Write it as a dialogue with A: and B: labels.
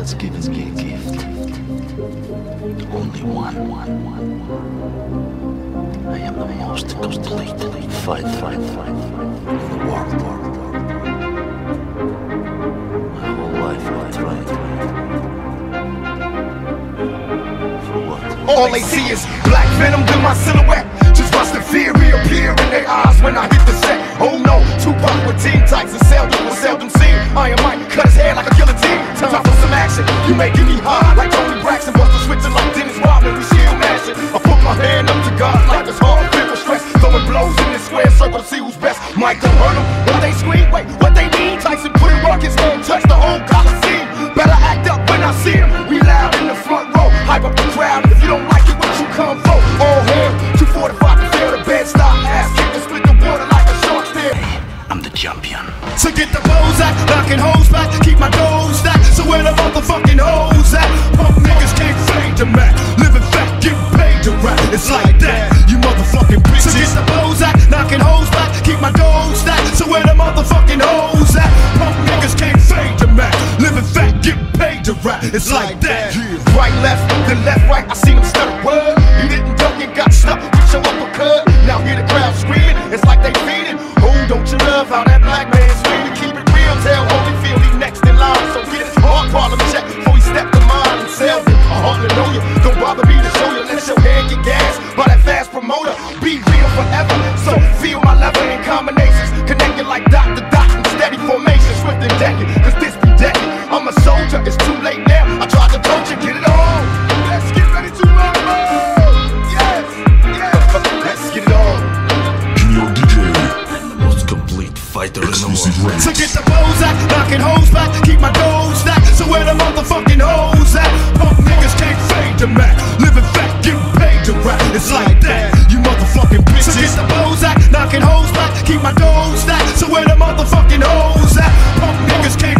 A: has given me a gift. Only one, one, one. I am the most fight, fight, fight, the. My whole life. For what?
B: All they see is black venom in my silhouette. Just watch the fear reappear in their eyes when I hit the set. Oh no, Tupac with team tights and seldom was seldom seen. I am Mike, for. You making me hard like Toni Braxton. Bust the switch like Dennis Rodman. We shield mashing. I put my hand up to God like it's hard with stress. Throwing blows in this square circle to see who's best. Mike don't hurt 'em. What they scream? Wait, what they mean? Tyson put in rockets, don't touch the whole Coliseum. Better act up when I see him. We loud in the front row. Hype up the crowd. If you don't like it, what you come for? All hail. 245 to fail the bed stop. Ass kick and split the water like a shark stare.
A: I'm the champion.
B: So get the bows out, knocking hoes to rap. It's like that. Right, left, then left, right. I seen them stutter. Word, you didn't duck and got stuck with your uppercut. Now hear the crowd screaming. It's like they feeding. Oh, don't you love how that black man screaming? Keep it real, tell Holyfield he next in line. So get his heart problem check before he step to mine and sell it. I hardly know you. Don't bother me to show you. Let your head get gas by that fast promoter. Be real forever. So feel my level in combinations. Connected like dot
A: fighter in the
C: Exclusive
A: world.
C: remix.
B: So get the bows out, knocking hoes back, keep my dough stacked. So where the motherfucking hoes at? Punk niggas can't fade to Mac. Living fat, getting paid to rap. It's like that, you motherfucking bitches. So get the bows out, knocking hoes back, keep my dough stacked. So where the motherfucking hoes at? Punk niggas can't